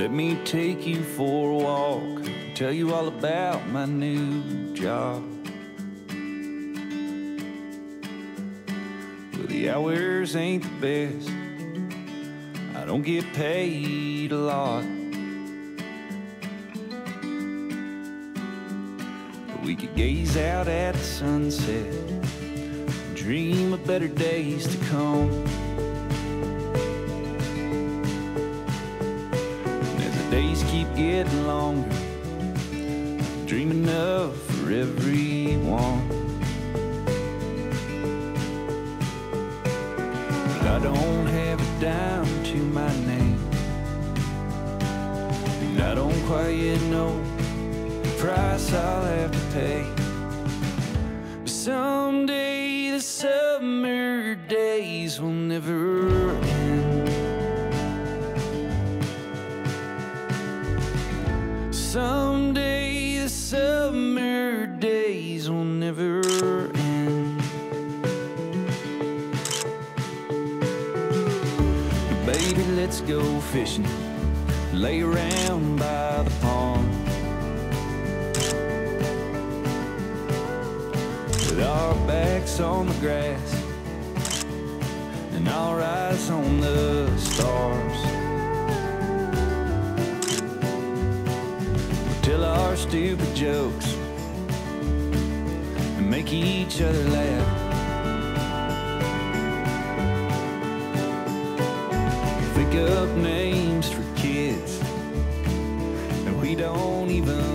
Let me take you for a walk, tell you all about my new job. Well, the hours ain't the best. I don't get paid a lot. But we could gaze out at sunset, dream of better days to come. Days keep getting longer, dreaming of for everyone. But I don't have a down to my name. And I don't quite know the price I'll have to pay. But someday Someday the summer days will never end. Baby, let's go fishing. Lay around by the pond. With our backs on the grass and our eyes on the stars. Our stupid jokes and make each other laugh. Think up names for kids that we don't even